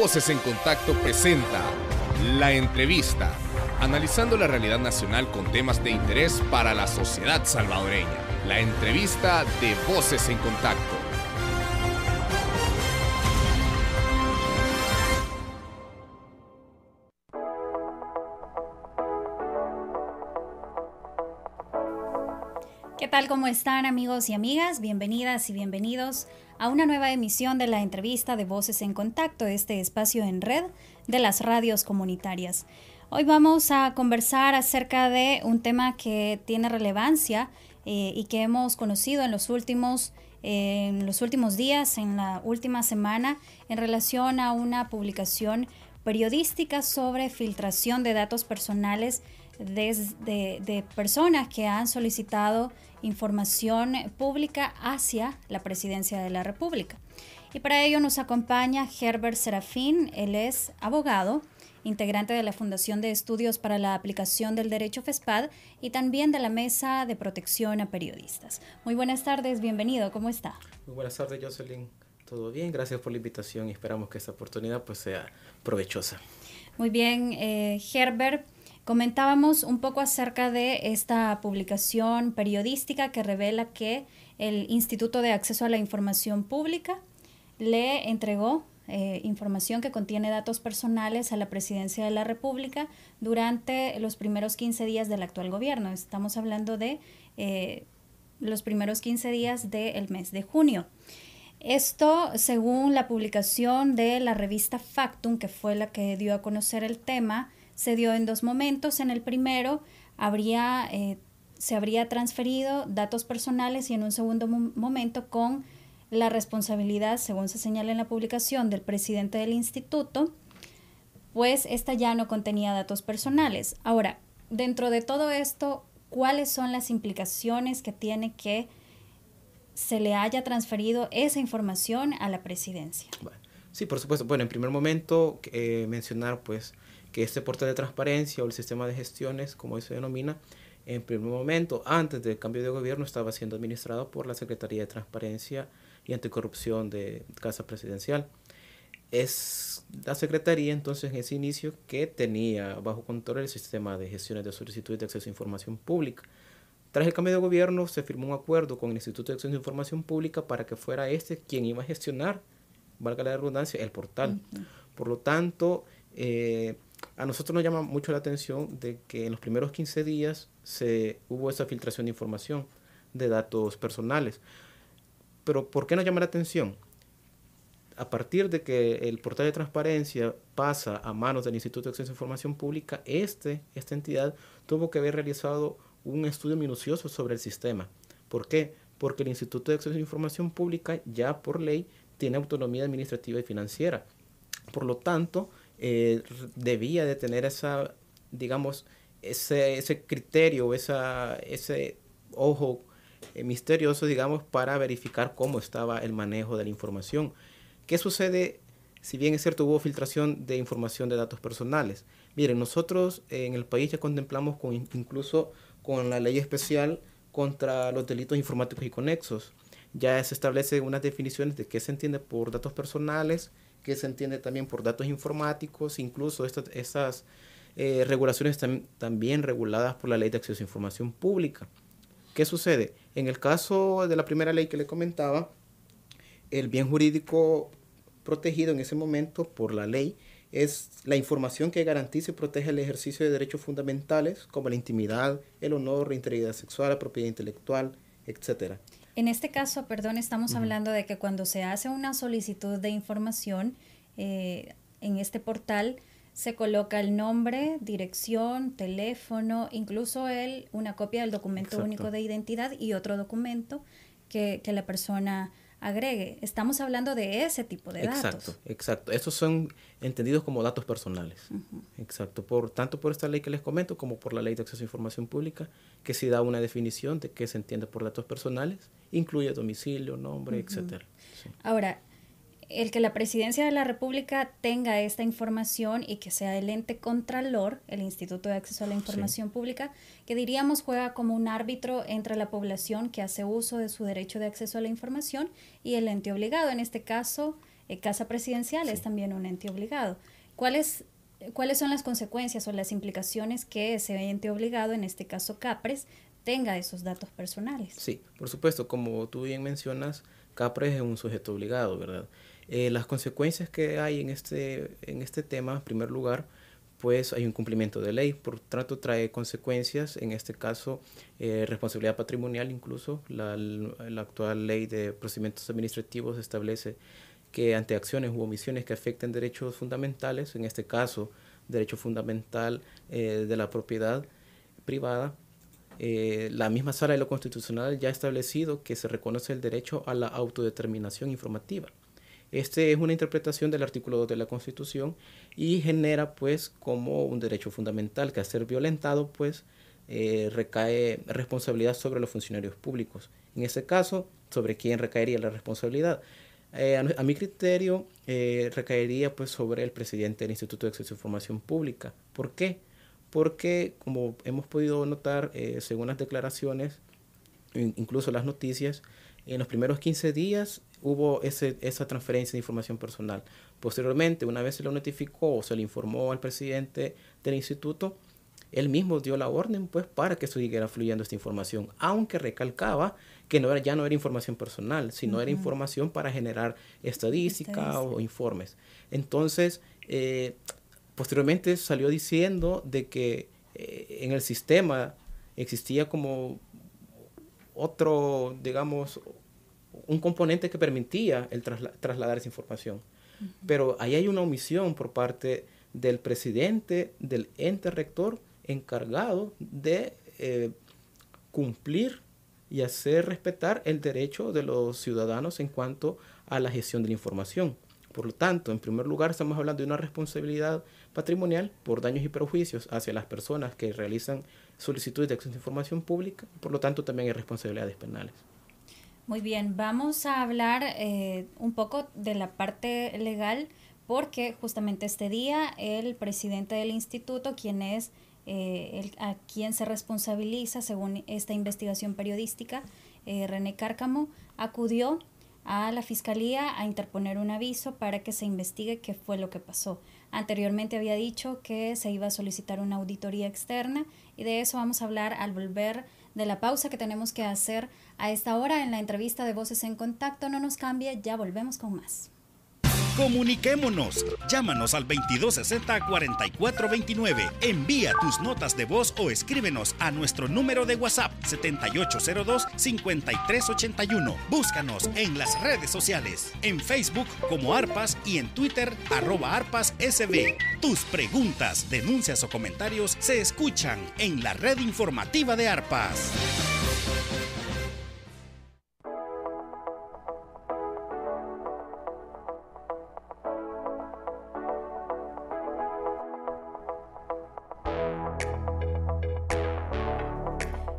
Voces en Contacto presenta La Entrevista, analizando la realidad nacional con temas de interés para la sociedad salvadoreña. La entrevista de Voces en Contacto. ¿Cómo están amigos y amigas? Bienvenidas y bienvenidos a una nueva emisión de la entrevista de Voces en Contacto, este espacio en red de las radios comunitarias. Hoy vamos a conversar acerca de un tema que tiene relevancia eh, y que hemos conocido en los últimos en los últimos días, en la última semana, en relación a una publicación periodística sobre filtración de datos personales de, de, personas que han solicitado información pública hacia la presidencia de la República. Y para ello nos acompaña Herbert Serafín, él es abogado, integrante de la Fundación de Estudios para la Aplicación del Derecho FESPAD y también de la Mesa de Protección a Periodistas. Muy buenas tardes, bienvenido, ¿cómo está? Muy buenas tardes, Jocelyn. Todo bien, gracias por la invitación y esperamos que esta oportunidad pues sea provechosa. Muy bien, eh, Herbert. Comentábamos un poco acerca de esta publicación periodística que revela que el Instituto de Acceso a la Información Pública le entregó eh, información que contiene datos personales a la Presidencia de la República durante los primeros 15 días del actual gobierno. Estamos hablando de eh, los primeros 15 días del mes de junio. Esto según la publicación de la revista Factum, que fue la que dio a conocer el tema, se dio en dos momentos. En el primero habría, eh, se habría transferido datos personales y en un segundo momento con la responsabilidad, según se señala en la publicación, del presidente del instituto, pues esta ya no contenía datos personales. Ahora, dentro de todo esto, ¿cuáles son las implicaciones que tiene que se le haya transferido esa información a la presidencia? sí, por supuesto. Bueno, en primer momento, eh, mencionar pues que este portal de transparencia o el sistema de gestiones, como se denomina, en primer momento, antes del cambio de gobierno, estaba siendo administrado por la Secretaría de Transparencia y Anticorrupción de Casa Presidencial. Es la Secretaría entonces en ese inicio que tenía bajo control el sistema de gestiones de solicitudes de acceso a información pública. Tras el cambio de gobierno se firmó un acuerdo con el Instituto de Acceso a Información Pública para que fuera este quien iba a gestionar, valga la redundancia, el portal. Por lo tanto, eh, a nosotros nos llama mucho la atención de que en los primeros 15 días se hubo esa filtración de información de datos personales. Pero ¿por qué nos llama la atención? A partir de que el portal de transparencia pasa a manos del Instituto de Acceso a Información Pública, este, esta entidad tuvo que haber realizado un estudio minucioso sobre el sistema. ¿Por qué? Porque el Instituto de Acceso a Información Pública ya por ley tiene autonomía administrativa y financiera. Por lo tanto, eh, debía de tener esa, digamos, ese, ese criterio, esa, ese ojo eh, misterioso, digamos, para verificar cómo estaba el manejo de la información. ¿Qué sucede? Si bien es cierto, hubo filtración de información de datos personales. Miren, nosotros en el país ya contemplamos con, incluso con la ley especial contra los delitos informáticos y conexos. Ya se establecen unas definiciones de qué se entiende por datos personales, que se entiende también por datos informáticos, incluso estas, estas eh, regulaciones están también reguladas por la ley de acceso a información pública. ¿Qué sucede? En el caso de la primera ley que le comentaba, el bien jurídico protegido en ese momento por la ley es la información que garantice y protege el ejercicio de derechos fundamentales como la intimidad, el honor, la integridad sexual, la propiedad intelectual, etcétera. En este caso, perdón, estamos hablando de que cuando se hace una solicitud de información eh, en este portal, se coloca el nombre, dirección, teléfono, incluso el, una copia del documento único de identidad y otro documento que, que la persona agregue. Estamos hablando de ese tipo de datos. Exacto, exacto. Estos son entendidos como datos personales. Exacto. Por, tanto por esta ley que les comento como por la ley de acceso a información pública, que sí da una definición de qué se entiende por datos personales, incluye domicilio, nombre, etcétera. Ahora, el que la presidencia de la República tenga esta información y que sea el ente contralor, el Instituto de Acceso a la Información Pública, que diríamos juega como un árbitro entre la población que hace uso de su derecho de acceso a la información y el ente obligado, en este caso eh, Casa Presidencial es también un ente obligado. ¿Cuáles, ¿Cuáles son las consecuencias o las implicaciones que ese ente obligado, en este caso CAPRES, tenga esos datos personales? Sí, por supuesto, como tú bien mencionas, CAPRES es un sujeto obligado, ¿verdad? Eh, las consecuencias que hay en este, en este tema, en primer lugar, pues hay un cumplimiento de ley, por tanto trae consecuencias, en este caso eh, responsabilidad patrimonial incluso, la, la, actual ley de procedimientos administrativos establece que ante acciones u omisiones que afecten derechos fundamentales, en este caso derecho fundamental eh, de la propiedad privada, eh, la misma sala de lo constitucional ya ha establecido que se reconoce el derecho a la autodeterminación informativa. Este es una interpretación del artículo 2 de la Constitución y genera pues como un derecho fundamental que a ser violentado pues eh, recae responsabilidad sobre los funcionarios públicos. En ese caso, ¿sobre quién recaería la responsabilidad? Eh, a, mi criterio, eh, recaería pues sobre el presidente del Instituto de Acceso a Información Pública. ¿Por qué? Porque, como hemos podido notar, según las declaraciones, incluso las noticias, en los primeros 15 días hubo ese, esa transferencia de información personal. Posteriormente, una vez se lo notificó o se le informó al presidente del instituto, él mismo dio la orden pues para que siguiera fluyendo esta información, aunque recalcaba que no era, ya no era información personal, sino era información para generar estadística, o, informes. Entonces, eh, posteriormente salió diciendo de que eh, en el sistema existía como otro, digamos, un componente que permitía el trasladar esa información. Pero ahí hay una omisión por parte del presidente del ente rector encargado de eh, cumplir y hacer respetar el derecho de los ciudadanos en cuanto a la gestión de la información. Por lo tanto, en primer lugar, estamos hablando de una responsabilidad patrimonial por daños y perjuicios hacia las personas que realizan solicitudes de acceso a información pública. Por lo tanto, también hay responsabilidades penales. Muy bien, vamos a hablar eh, un poco de la parte legal porque justamente este día el presidente del instituto, quien es eh, el, a quien se responsabiliza según esta investigación periodística, eh, René Cárcamo, acudió a la fiscalía a interponer un aviso para que se investigue qué fue lo que pasó. Anteriormente había dicho que se iba a solicitar una auditoría externa y de eso vamos a hablar al volver de la pausa que tenemos que hacer a esta hora en la entrevista de Voces en Contacto. No nos cambie, ya volvemos con más. Comuniquémonos. Llámanos al 2260-4429. Envía tus notas de voz o escríbenos a nuestro número de WhatsApp 7802-5381. Búscanos en las redes sociales, en Facebook como Arpas y en Twitter arroba ArpasSB. Tus preguntas, denuncias o comentarios se escuchan en la red informativa de Arpas.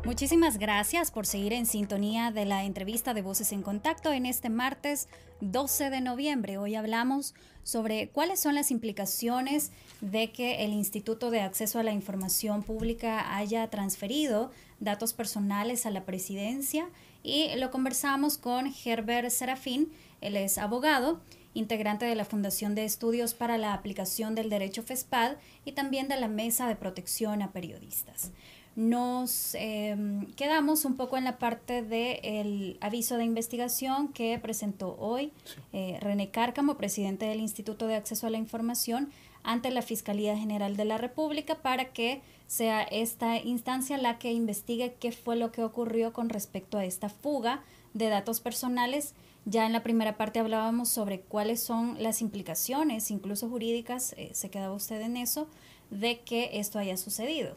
Muchísimas gracias por seguir en sintonía de la entrevista de Voces en Contacto en este martes 12 de noviembre. Hoy hablamos sobre cuáles son las implicaciones de que el Instituto de Acceso a la Información Pública haya transferido datos personales a la presidencia y lo conversamos con Herbert Serafín, él es abogado integrante de la Fundación de Estudios para la Aplicación del Derecho FESPAD y también de la Mesa de Protección a Periodistas nos em, quedamos un poco en la parte del aviso de investigación que presentó hoy eh, René Cárcamo, presidente del Instituto de Acceso a la Información, ante la Fiscalía General de la República para que sea esta instancia la que investigue qué fue lo que ocurrió con respecto a esta fuga de datos personales. Ya en la primera parte hablábamos sobre cuáles son las implicaciones, incluso jurídicas, eh, se quedaba usted en eso, de que esto haya sucedido.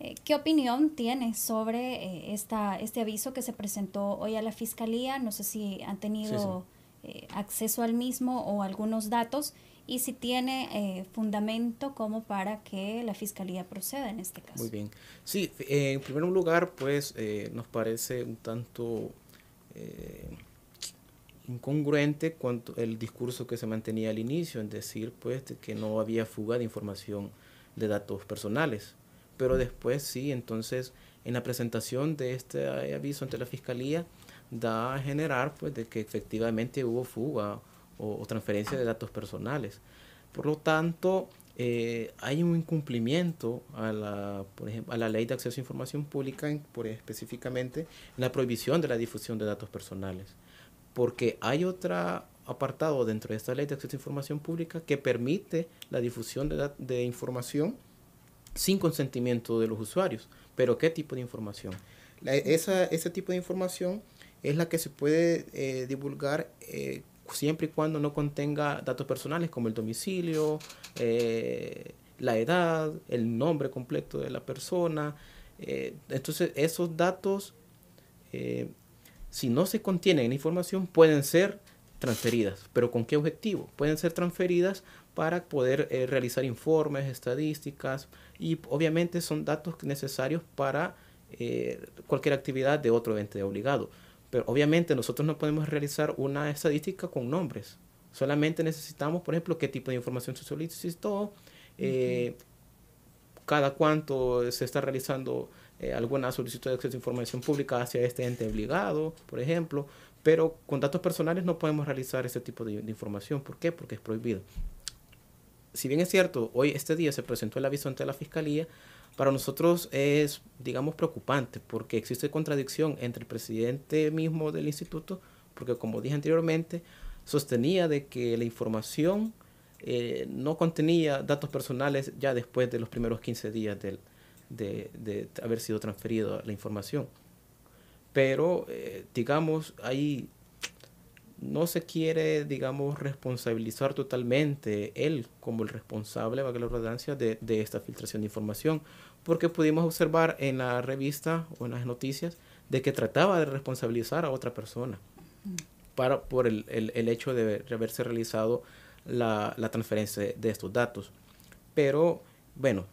Eh, ¿Qué opinión tiene sobre eh, esta, este aviso que se presentó hoy a la Fiscalía? No sé si han tenido eh, acceso al mismo o algunos datos y si tiene fundamento como para que la Fiscalía proceda en este caso. Muy bien. Sí, en primer lugar, pues nos parece un tanto incongruente cuanto el discurso que se mantenía al inicio, en decir pues que no había fuga de información de datos personales pero después sí, entonces en la presentación de este aviso ante la fiscalía da a generar pues de que efectivamente hubo fuga o, transferencia de datos personales. Por lo tanto, eh, hay un incumplimiento a la, por ejemplo, a la ley de acceso a información pública, por, específicamente en la prohibición de la difusión de datos personales. Porque hay otro apartado dentro de esta ley de acceso a información pública que permite la difusión de información sin consentimiento de los usuarios. Pero ¿qué tipo de información? esa, ese tipo de información es la que se puede eh, divulgar eh, siempre y cuando no contenga datos personales como el domicilio, eh, la edad, el nombre completo de la persona. entonces esos datos, si no se contienen en información, pueden ser transferidas. ¿Pero con qué objetivo? Pueden ser transferidas para poder realizar informes, estadísticas y obviamente son datos necesarios para cualquier actividad de otro ente obligado. Pero obviamente nosotros no podemos realizar una estadística con nombres. Solamente necesitamos, por ejemplo, qué tipo de información se solicitó, eh, cada cuánto se está realizando eh, alguna solicitud de acceso a información pública hacia este ente obligado, por ejemplo. Pero con datos personales no podemos realizar ese tipo de, de información. ¿Por qué? Porque es prohibido. Si bien es cierto, hoy, este día, se presentó el aviso ante la Fiscalía, para nosotros es, digamos, preocupante porque existe contradicción entre el presidente mismo del instituto, porque como dije anteriormente, sostenía de que la información eh, no contenía datos personales ya después de los primeros 15 días de, de, haber sido transferido la información. Pero, eh, digamos, ahí no se quiere, digamos, responsabilizar totalmente él como el responsable, valga la redundancia, de, esta filtración de información, porque pudimos observar en la revista o en las noticias de que trataba de responsabilizar a otra persona para, por el, el, hecho de haberse realizado la, la, transferencia de estos datos. Pero, bueno,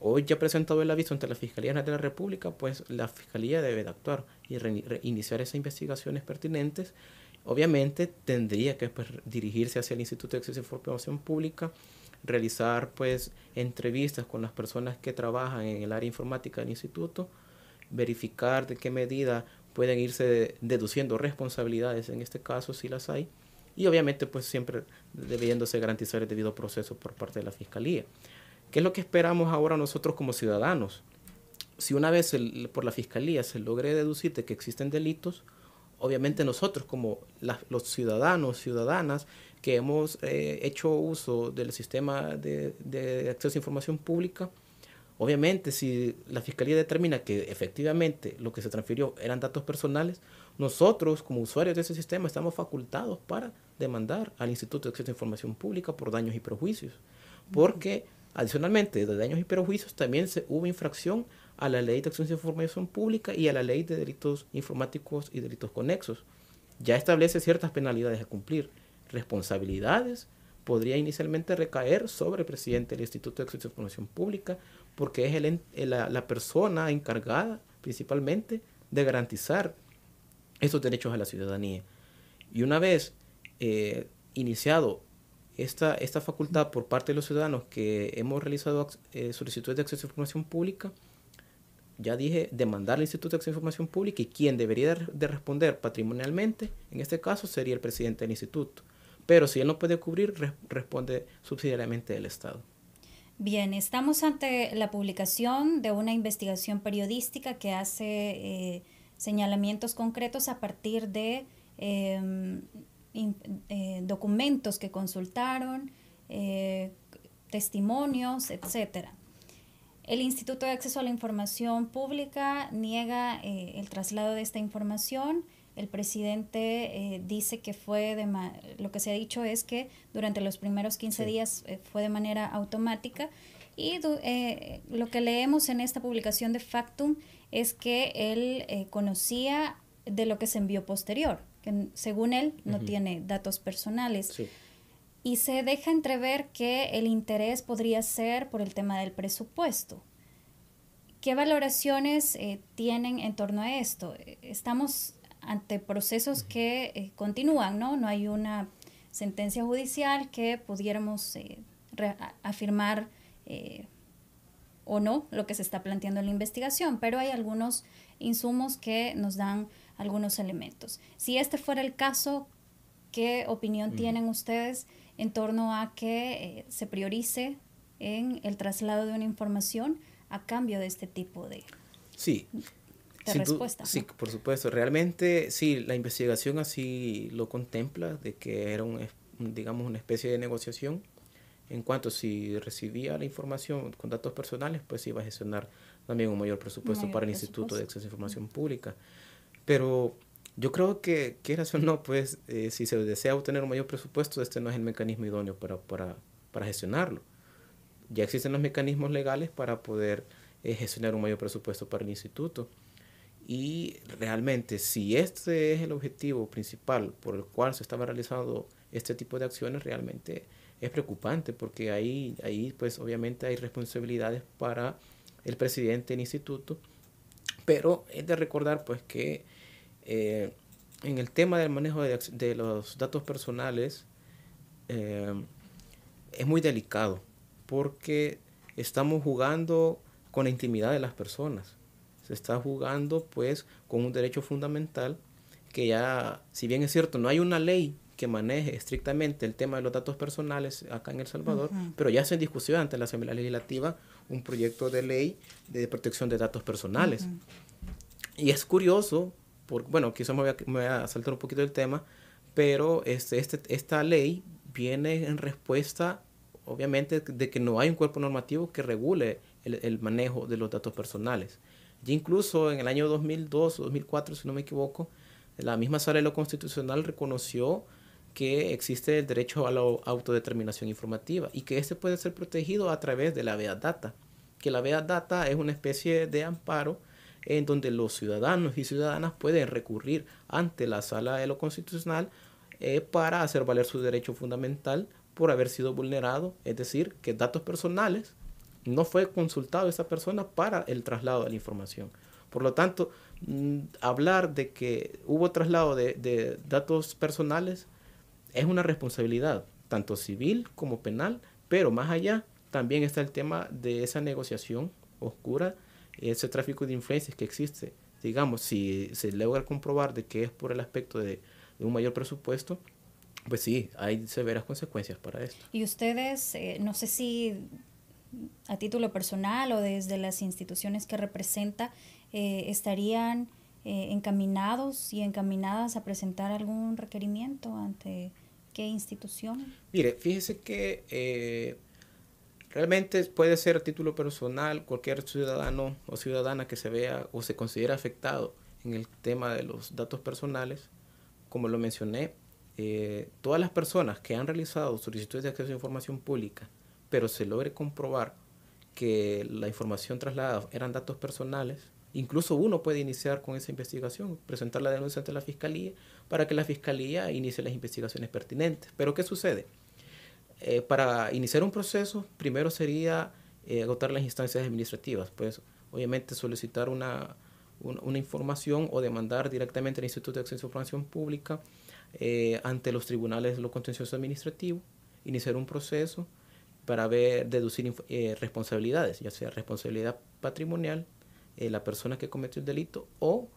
hoy ya presentado el aviso ante la Fiscalía de la República, pues la Fiscalía debe de actuar y reiniciar esas investigaciones pertinentes Obviamente tendría que pues, dirigirse hacia el Instituto de Acceso a Información Pública, realizar pues entrevistas con las personas que trabajan en el área informática del instituto, verificar de qué medida pueden irse deduciendo responsabilidades en este caso si las hay y obviamente pues siempre debiéndose garantizar el debido proceso por parte de la fiscalía. ¿Qué es lo que esperamos ahora nosotros como ciudadanos? Si una vez por la fiscalía se logre deducir de que existen delitos, obviamente nosotros como los ciudadanos, ciudadanas que hemos eh, hecho uso del sistema de, acceso a información pública, obviamente si la Fiscalía determina que efectivamente lo que se transfirió eran datos personales, nosotros como usuarios de ese sistema estamos facultados para demandar al Instituto de Acceso a Información Pública por daños y perjuicios, porque adicionalmente de daños y perjuicios también se, hubo infracción a la ley de acceso a información pública y a la ley de delitos informáticos y delitos conexos. Ya establece ciertas penalidades a cumplir. Responsabilidades podría inicialmente recaer sobre el presidente del Instituto de Acceso a Información Pública, porque es el, la, persona encargada principalmente de garantizar estos derechos a la ciudadanía. Y una vez eh, iniciado esta, esta facultad por parte de los ciudadanos que hemos realizado eh, solicitudes de acceso a información pública, ya dije, demandar al Instituto de Acceso a Información Pública y quien debería de responder patrimonialmente, en este caso, sería el presidente del instituto. Pero si él no puede cubrir, responde subsidiariamente el Estado. Bien, estamos ante la publicación de una investigación periodística que hace eh, señalamientos concretos a partir de em, eh, documentos que consultaron, eh, testimonios, etcétera. El Instituto de Acceso a la Información Pública niega eh, el traslado de esta información. El presidente eh, dice que fue de lo que se ha dicho es que durante los primeros 15 días eh, fue de manera automática. Y lo que leemos en esta publicación de Factum es que él conocía de lo que se envió posterior, que según él no tiene datos personales y se deja entrever que el interés podría ser por el tema del presupuesto. ¿Qué valoraciones eh, tienen en torno a esto? Estamos ante procesos que eh, continúan, ¿no? No hay una sentencia judicial que pudiéramos eh, afirmar o no lo que se está planteando en la investigación, pero hay algunos insumos que nos dan algunos elementos. Si este fuera el caso, ¿Qué opinión tienen ustedes en torno a que eh, se priorice en el traslado de una información a cambio de este tipo de, sí. respuesta? Sí, por supuesto. Realmente, sí, la investigación así lo contempla, de que era un, digamos, una especie de negociación. En cuanto si recibía la información con datos personales, pues iba a gestionar también un mayor presupuesto para el Instituto de Acceso a Información Pública. Pero yo creo que, quieras o no, pues eh, si se desea obtener un mayor presupuesto, este no es el mecanismo idóneo para, para, para gestionarlo. Ya existen los mecanismos legales para poder eh, gestionar un mayor presupuesto para el instituto. Y realmente, si este es el objetivo principal por el cual se estaba realizando este tipo de acciones, realmente es preocupante porque ahí, ahí pues obviamente hay responsabilidades para el presidente del instituto. Pero es de recordar pues que eh, en el tema del manejo de, los datos personales eh, es muy delicado porque estamos jugando con la intimidad de las personas. Se está jugando pues con un derecho fundamental que ya, si bien es cierto, no hay una ley que maneje estrictamente el tema de los datos personales acá en El Salvador, pero ya se en discusión ante la Asamblea Legislativa un proyecto de ley de protección de datos personales. Y es curioso bueno, quizás me voy, a, saltar un poquito del tema, pero este, este, esta ley viene en respuesta, obviamente, de que no hay un cuerpo normativo que regule el, manejo de los datos personales. Y incluso en el año 2002 o 2004, si no me equivoco, la misma sala de lo constitucional reconoció que existe el derecho a la autodeterminación informativa y que este puede ser protegido a través de la VEA Data, que la VEA Data es una especie de amparo en donde los ciudadanos y ciudadanas pueden recurrir ante la sala de lo constitucional eh, para hacer valer su derecho fundamental por haber sido vulnerado, es decir, que datos personales no fue consultado esa persona para el traslado de la información. Por lo tanto, mm, hablar de que hubo traslado de, de datos personales es una responsabilidad, tanto civil como penal, pero más allá también está el tema de esa negociación oscura ese tráfico de influencias que existe, digamos, si se logra comprobar de que es por el aspecto de, un mayor presupuesto, pues sí, hay severas consecuencias para esto. Y ustedes, eh, no sé si a título personal o desde las instituciones que representa, eh, estarían eh, encaminados y encaminadas a presentar algún requerimiento ante qué institución? Mire, fíjese que Realmente puede ser a título personal cualquier ciudadano o ciudadana que se vea o se considera afectado en el tema de los datos personales. Como lo mencioné, eh, todas las personas que han realizado solicitudes de acceso a información pública, pero se logre comprobar que la información trasladada eran datos personales, incluso uno puede iniciar con esa investigación, presentar la denuncia ante la fiscalía para que la fiscalía inicie las investigaciones pertinentes. Pero ¿qué sucede? Eh, para iniciar un proceso, primero sería eh, agotar las instancias administrativas, pues obviamente solicitar una, una información o demandar directamente al Instituto de Acceso a Información Pública eh, ante los tribunales de lo contencioso administrativo, iniciar un proceso para ver, deducir responsabilidades, ya sea responsabilidad patrimonial, la persona que cometió el delito o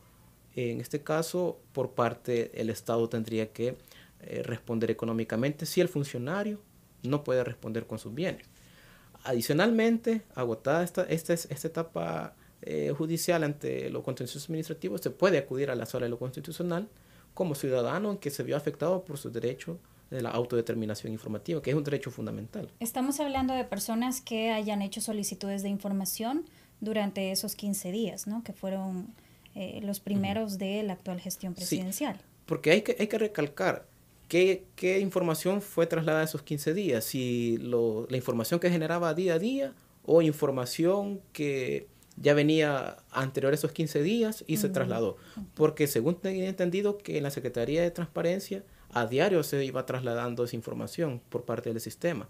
en este caso por parte del Estado tendría que responder económicamente. Si el funcionario no puede responder con sus bienes. Adicionalmente, agotada esta, esta, esta etapa eh, judicial ante lo contencioso administrativo, se puede acudir a la sala de lo constitucional como ciudadano que se vio afectado por su derecho de la autodeterminación informativa, que es un derecho fundamental. Estamos hablando de personas que hayan hecho solicitudes de información durante esos 15 días, ¿no? que fueron eh, los primeros de la actual gestión presidencial. porque hay que, hay que recalcar, ¿Qué, ¿Qué, información fue trasladada esos 15 días? Si lo, la información que generaba día a día o información que ya venía anterior a esos 15 días y se trasladó. Porque según tenía entendido que en la Secretaría de Transparencia a diario se iba trasladando esa información por parte del sistema.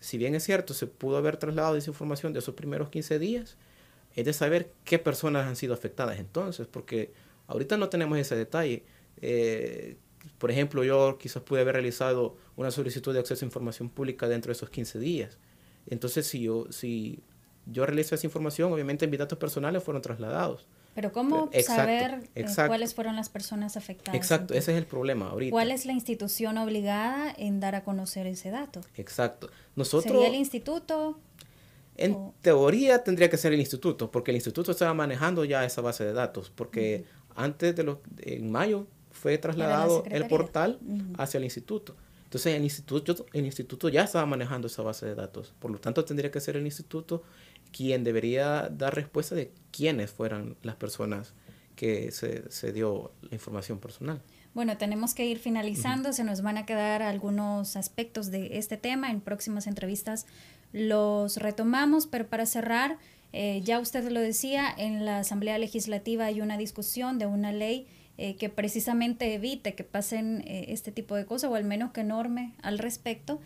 Si bien es cierto, se pudo haber trasladado esa información de esos primeros 15 días, es de saber qué personas han sido afectadas entonces, porque ahorita no tenemos ese detalle. Eh, por ejemplo, yo quizás pude haber realizado una solicitud de acceso a información pública dentro de esos 15 días. Entonces, si yo, si yo realizo esa información, obviamente mis datos personales fueron trasladados. Pero ¿cómo saber eh, cuáles fueron las personas afectadas? Exacto, ese es el problema ahorita. ¿Cuál es la institución obligada en dar a conocer ese dato? Exacto. Nosotros, ¿Sería el instituto? En teoría tendría que ser el instituto, porque el instituto estaba manejando ya esa base de datos, porque antes de los, en mayo fue trasladado el portal hacia el instituto. Entonces el instituto, el instituto ya estaba manejando esa base de datos. Por lo tanto, tendría que ser el instituto quien debería dar respuesta de quiénes fueran las personas que se, dio la información personal. Bueno, tenemos que ir finalizando, se nos van a quedar algunos aspectos de este tema, en próximas entrevistas los retomamos, pero para cerrar, eh, ya usted lo decía, en la Asamblea Legislativa hay una discusión de una ley eh, que precisamente evite que pasen eh, este tipo de cosas, o al menos que norme al respecto.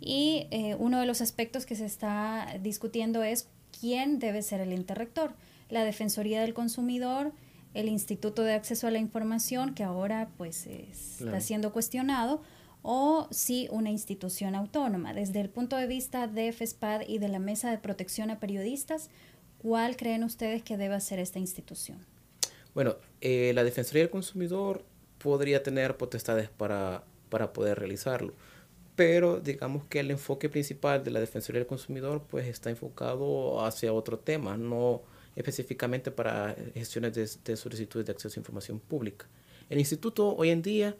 Y uno de los aspectos que se está discutiendo es quién debe ser el interrector. La Defensoría del Consumidor, el Instituto de Acceso a la Información, que ahora pues está siendo cuestionado, o si una institución autónoma. Desde el punto de vista de FESPAD y de la Mesa de Protección a Periodistas, ¿cuál creen ustedes que debe ser esta institución? Bueno, eh, la Defensoría del Consumidor podría tener potestades para, para poder realizarlo pero digamos que el enfoque principal de la Defensoría del Consumidor pues está enfocado hacia otro tema, no específicamente para gestiones de, solicitudes de acceso a información pública. El instituto hoy en día,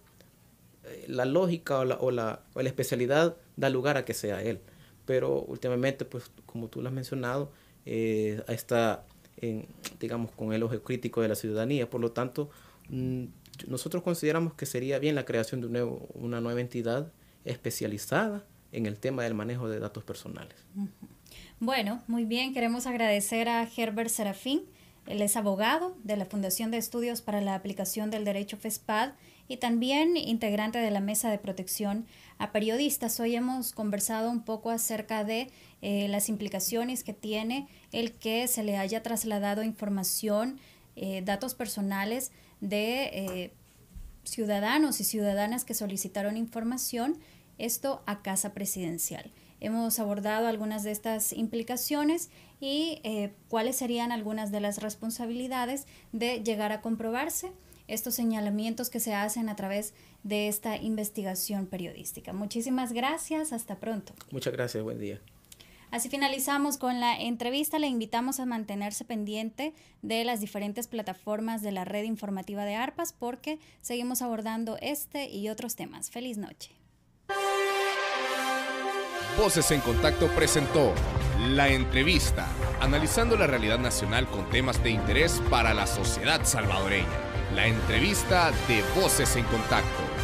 eh, la lógica o la, o la, especialidad da lugar a que sea él, pero últimamente, pues como tú lo has mencionado, eh, está, en, digamos, con el ojo crítico de la ciudadanía, por lo tanto, mm, nosotros consideramos que sería bien la creación de un nuevo, una nueva entidad especializada en el tema del manejo de datos personales. Bueno, muy bien, queremos agradecer a Herbert Serafín. Él es abogado de la Fundación de Estudios para la Aplicación del Derecho FESPAD y también integrante de la Mesa de Protección a Periodistas. Hoy hemos conversado un poco acerca de eh, las implicaciones que tiene el que se le haya trasladado información, eh, datos personales de eh, ciudadanos y ciudadanas que solicitaron información, esto a Casa Presidencial. Hemos abordado algunas de estas implicaciones y cuáles serían algunas de las responsabilidades de llegar a comprobarse estos señalamientos que se hacen a través de esta investigación periodística. Muchísimas gracias, hasta pronto. Muchas gracias, buen día. Así finalizamos con la entrevista. Le invitamos a mantenerse pendiente de las diferentes plataformas de la red informativa de ARPAS porque seguimos abordando este y otros temas. Feliz noche. Voces en Contacto presentó la entrevista, analizando la realidad nacional con temas de interés para la sociedad salvadoreña. La entrevista de Voces en Contacto